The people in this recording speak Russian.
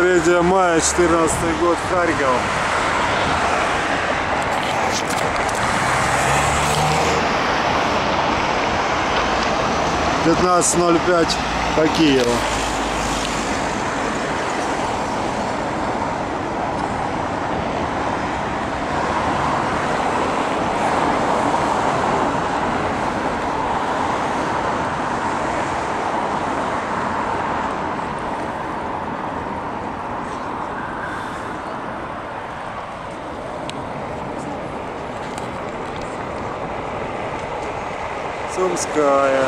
3 мая 14 год Харьков. Пятнадцать ноль пять по Киеву. Сумская.